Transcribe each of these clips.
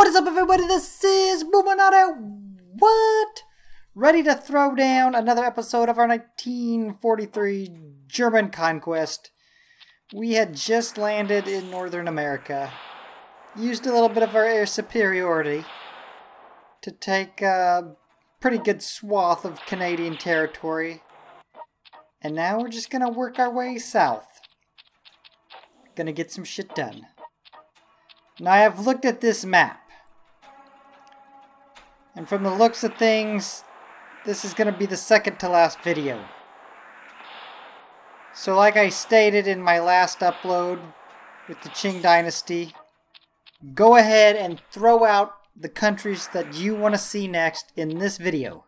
What is up, everybody? This is Bruchminati. What? Ready to throw down another episode of our 1943 German conquest. We had just landed in Northern America. Used a little bit of our air superiority to take a pretty good swath of Canadian territory. And now we're just gonna work our way south. Gonna get some shit done. Now I have looked at this map. And from the looks of things, this is going to be the second to last video. So like I stated in my last upload with the Qing Dynasty, go ahead and throw out the countries that you want to see next in this video.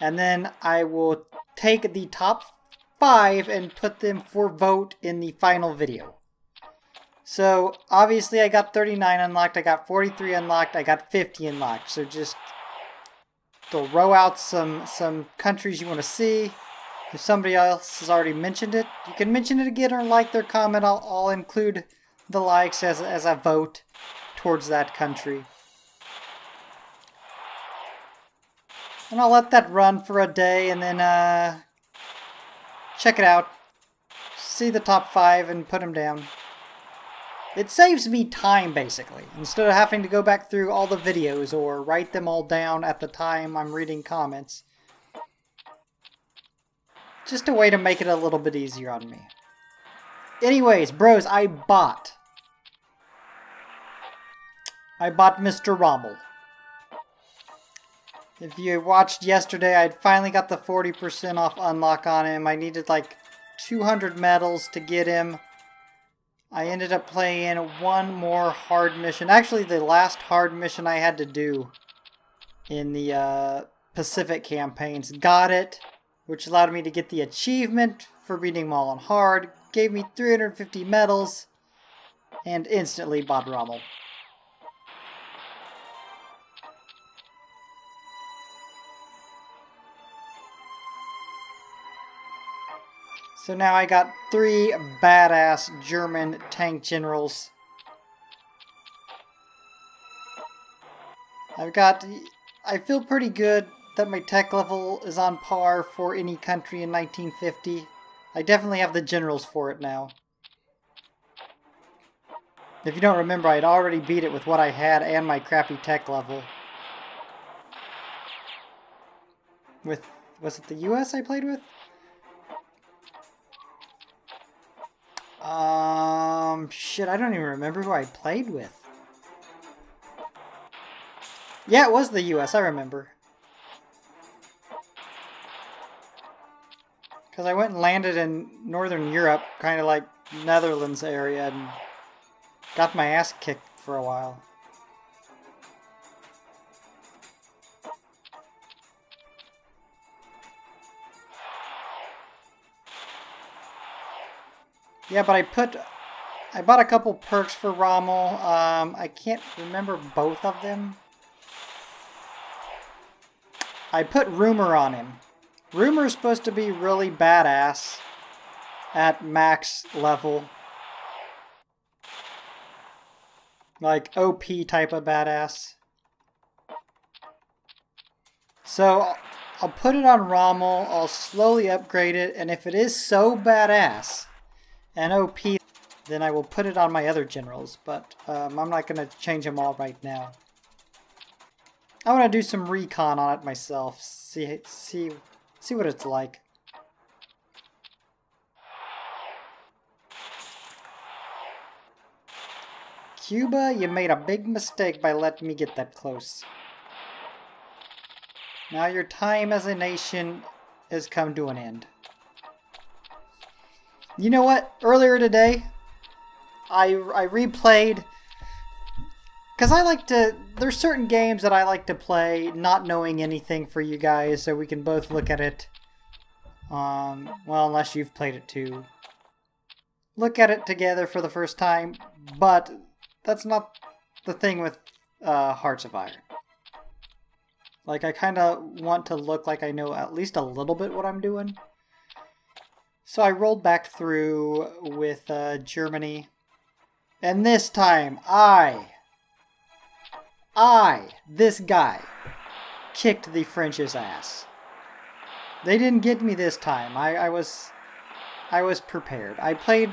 And then I will take the top five and put them for vote in the final video. So obviously I got 39 unlocked, I got 43 unlocked, I got 50 unlocked. So just throw out some, some countries you want to see. If somebody else has already mentioned it, you can mention it again or like their comment. I'll, I'll include the likes as, as a vote towards that country. And I'll let that run for a day and then uh, check it out. See the top five and put them down. It saves me time, basically, instead of having to go back through all the videos or write them all down at the time I'm reading comments. Just a way to make it a little bit easier on me. Anyways, bros, I bought. I bought Mr. Rommel. If you watched yesterday, I finally got the 40% off unlock on him. I needed like 200 medals to get him. I ended up playing one more hard mission. Actually, the last hard mission I had to do in the uh, Pacific campaigns. Got it, which allowed me to get the achievement for beating them all on hard. Gave me 350 medals, and instantly Bob Rommel. So now I got three badass German tank generals. I've got... I feel pretty good that my tech level is on par for any country in 1950. I definitely have the generals for it now. If you don't remember, I'd already beat it with what I had and my crappy tech level. With... was it the US I played with? Um, shit, I don't even remember who I played with. Yeah, it was the US, I remember. Because I went and landed in Northern Europe, kind of like Netherlands area, and got my ass kicked for a while. Yeah, but I put... I bought a couple perks for Rommel. Um, I can't remember both of them. I put Rumor on him. Rumor is supposed to be really badass at max level. Like OP type of badass. So I'll put it on Rommel, I'll slowly upgrade it, and if it is so badass, and OP, then I will put it on my other generals, but um, I'm not going to change them all right now. I want to do some recon on it myself, see, see, see what it's like. Cuba, you made a big mistake by letting me get that close. Now your time as a nation has come to an end. You know what? Earlier today, I, I replayed... Because I like to... There's certain games that I like to play not knowing anything for you guys, so we can both look at it. Um, well, unless you've played it too. Look at it together for the first time, but that's not the thing with uh, Hearts of Iron. Like, I kind of want to look like I know at least a little bit what I'm doing. So I rolled back through with uh, Germany. And this time, I I, this guy, kicked the French's ass. They didn't get me this time. I, I was I was prepared. I played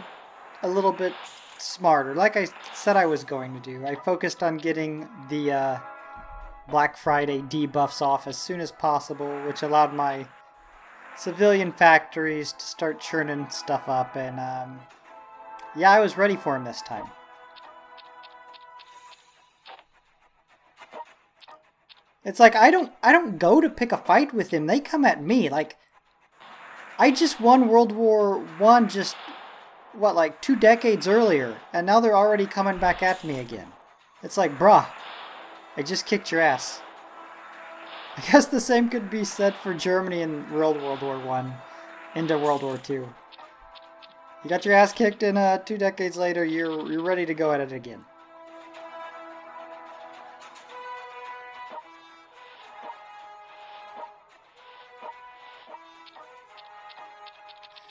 a little bit smarter, like I said I was going to do. I focused on getting the uh, Black Friday debuffs off as soon as possible, which allowed my civilian factories to start churning stuff up, and um, yeah, I was ready for him this time. It's like I don't I don't go to pick a fight with them. They come at me. Like I just won World War One just what like two decades earlier, and now they're already coming back at me again. It's like, bruh, I just kicked your ass. I guess the same could be said for Germany in World World War One into World War Two. You got your ass kicked, and uh, two decades later, you're you're ready to go at it again.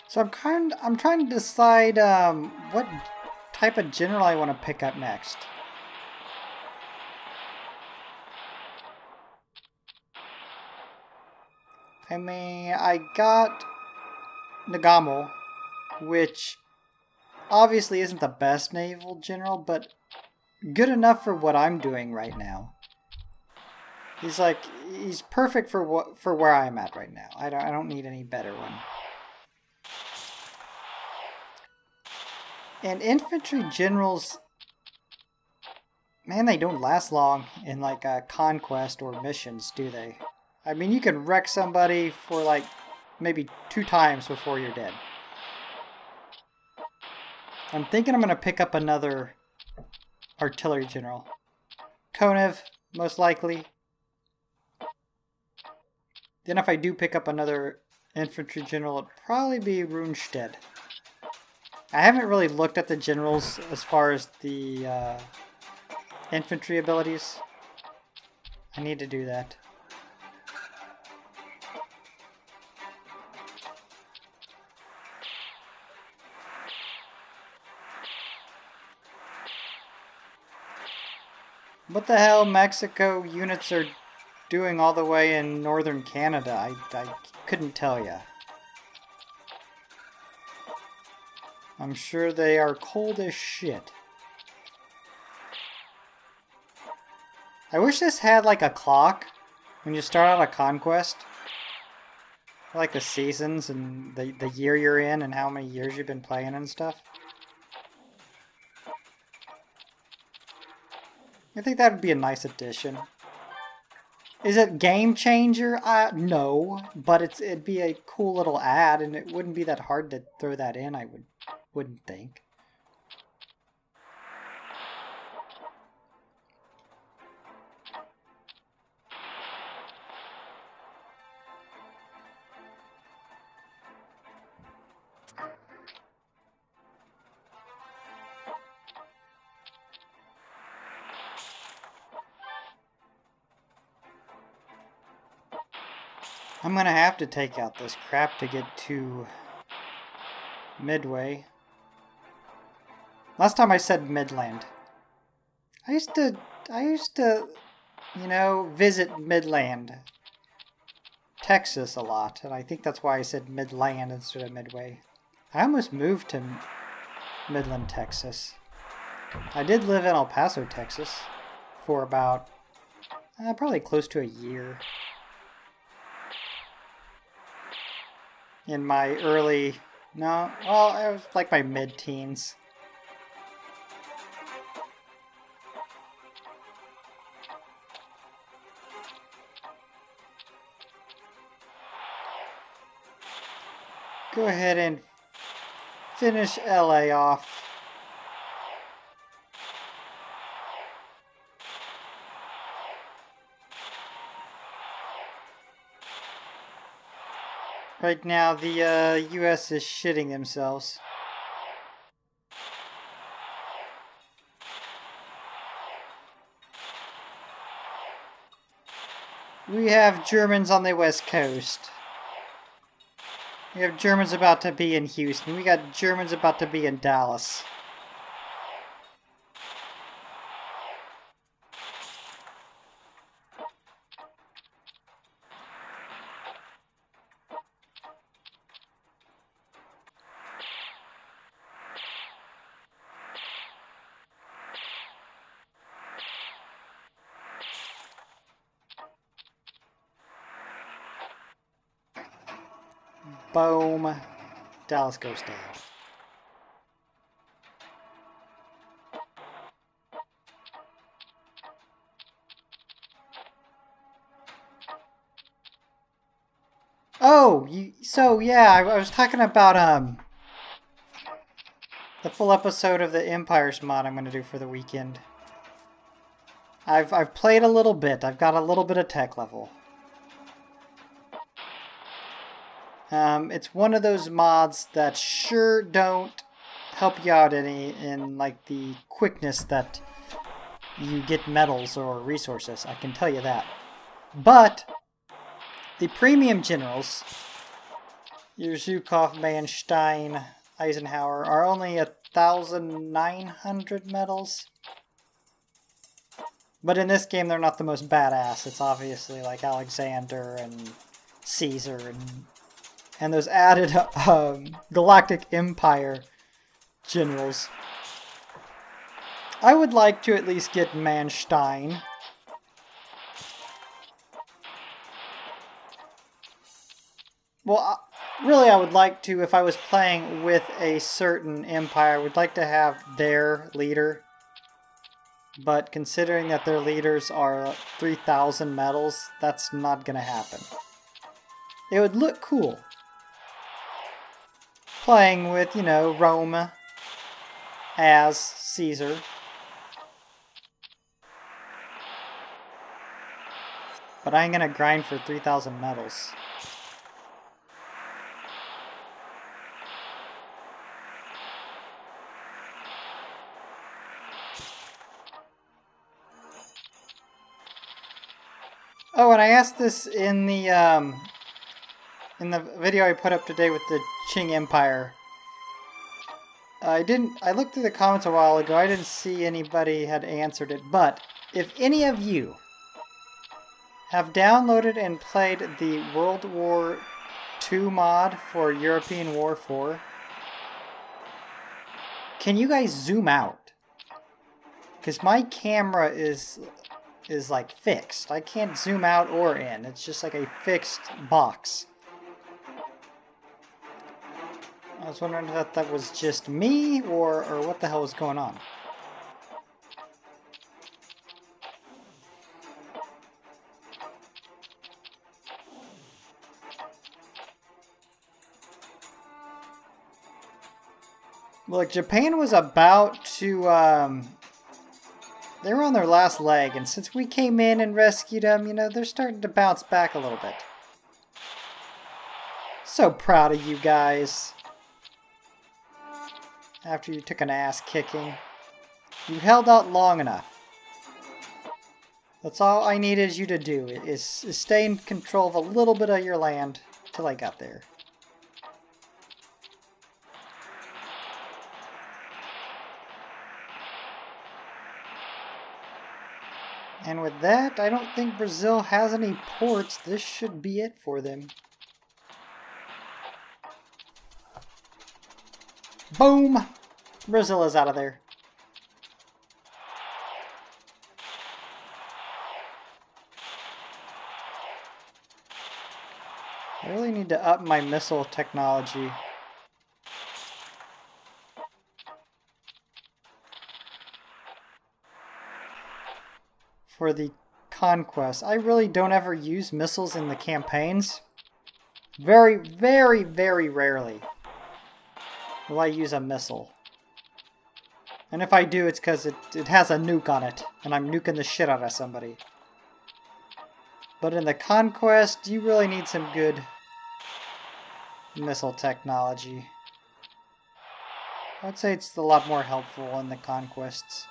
So I'm kind I'm trying to decide um, what type of general I want to pick up next. I mean, I got Nagumo, which obviously isn't the best naval general, but good enough for what I'm doing right now. He's like he's perfect for what for where I'm at right now. I don't I don't need any better one. And infantry generals, man, they don't last long in like a conquest or missions, do they? I mean, you can wreck somebody for like maybe two times before you're dead. I'm thinking I'm going to pick up another artillery general. Konev, most likely. Then if I do pick up another infantry general, it'd probably be Rundstedt. I haven't really looked at the generals as far as the uh, infantry abilities. I need to do that. What the hell Mexico units are doing all the way in northern Canada? I, I couldn't tell you. I'm sure they are cold as shit. I wish this had like a clock when you start out a conquest. Like the seasons and the, the year you're in and how many years you've been playing and stuff. I think that would be a nice addition. Is it game changer? Uh, no, but it's it'd be a cool little ad, and it wouldn't be that hard to throw that in. I would wouldn't think. I'm gonna have to take out this crap to get to Midway. Last time I said Midland. I used to, I used to, you know, visit Midland, Texas a lot, and I think that's why I said Midland instead of Midway. I almost moved to Midland, Texas. I did live in El Paso, Texas for about, uh, probably close to a year. In my early, no, well, it was like my mid-teens. go ahead and finish LA off. Right now, the uh, U.S. is shitting themselves. We have Germans on the west coast. We have Germans about to be in Houston. We got Germans about to be in Dallas. Boom. Dallas goes down. Oh, you, so yeah, I, I was talking about um the full episode of the Empires mod I'm going to do for the weekend. I've I've played a little bit. I've got a little bit of tech level. Um, it's one of those mods that sure don't help you out any in like the quickness that you get medals or resources. I can tell you that. But the premium generals, your Zhukov, Manstein, Eisenhower, are only a thousand nine hundred medals. But in this game, they're not the most badass. It's obviously like Alexander and Caesar and and those added um, Galactic Empire generals. I would like to at least get Manstein. Well, really I would like to, if I was playing with a certain empire, I would like to have their leader. But considering that their leaders are 3,000 medals, that's not going to happen. It would look cool playing with, you know, Rome as Caesar. But I ain't gonna grind for 3,000 medals. Oh, and I asked this in the um, in the video I put up today with the Qing Empire. I didn't. I looked through the comments a while ago. I didn't see anybody had answered it. But if any of you have downloaded and played the World War II mod for European War 4, can you guys zoom out? Because my camera is is like fixed. I can't zoom out or in. It's just like a fixed box. I was wondering if that was just me, or, or what the hell was going on. Look, Japan was about to, um, they were on their last leg, and since we came in and rescued them, you know, they're starting to bounce back a little bit. So proud of you guys after you took an ass kicking. You held out long enough. That's all I needed you to do, is, is stay in control of a little bit of your land till I got there. And with that, I don't think Brazil has any ports. This should be it for them. Boom! Brazil is out of there. I really need to up my missile technology. For the conquest. I really don't ever use missiles in the campaigns. Very, very, very rarely will I use a missile. And if I do, it's because it, it has a nuke on it, and I'm nuking the shit out of somebody. But in the Conquest, you really need some good missile technology. I'd say it's a lot more helpful in the Conquests.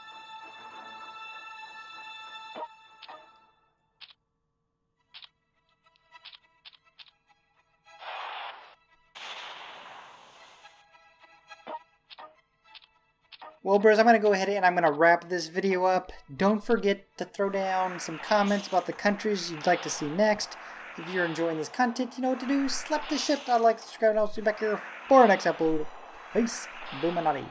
Well, I'm going to go ahead and I'm going to wrap this video up. Don't forget to throw down some comments about the countries you'd like to see next. If you're enjoying this content, you know what to do. Slap the shit out like, subscribe, and I'll see you back here for our next upload. Peace. Bruchminati.